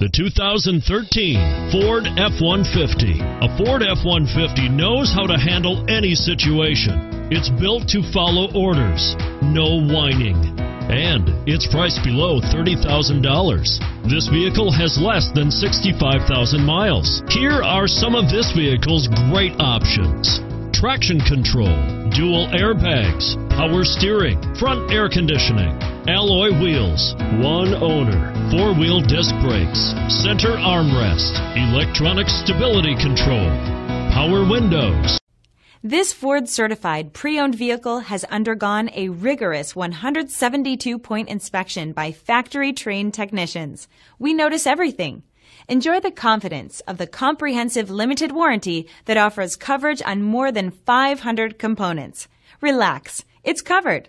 The 2013 Ford F-150. A Ford F-150 knows how to handle any situation. It's built to follow orders, no whining. And it's priced below $30,000. This vehicle has less than 65,000 miles. Here are some of this vehicle's great options traction control, dual airbags, power steering, front air conditioning, alloy wheels, one owner, four wheel disc brakes, center armrest, electronic stability control, power windows. This Ford certified pre owned vehicle has undergone a rigorous 172 point inspection by factory trained technicians. We notice everything Enjoy the confidence of the comprehensive limited warranty that offers coverage on more than 500 components. Relax, it's covered.